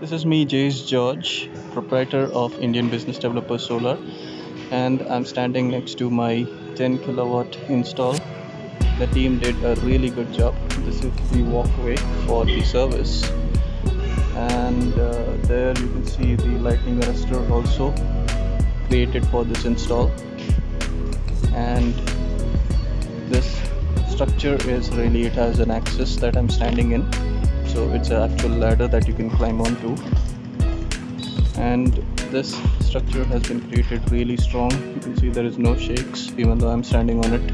This is me, Jace George, proprietor of Indian Business Developer Solar, and I'm standing next to my 10 kilowatt install. The team did a really good job. This is the walkway for the service, and uh, there you can see the lightning arrestor also created for this install. And this structure is really it has an axis that I'm standing in so it's an actual ladder that you can climb onto. And this structure has been created really strong. You can see there is no shakes even though I'm standing on it.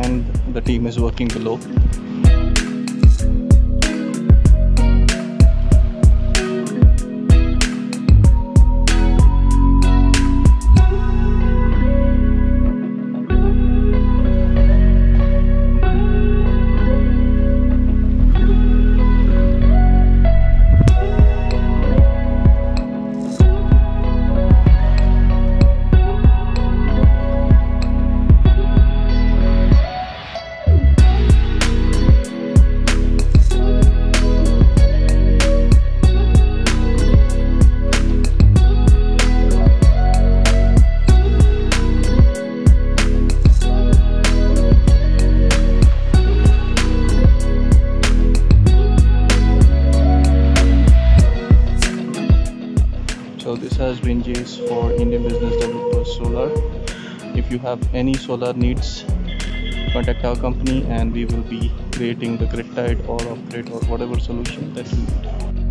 And the team is working below so this has been Jace for Indian Business Developers Solar. If you have any solar needs contact our company and we will be creating the grid tied or grid or whatever solution that you need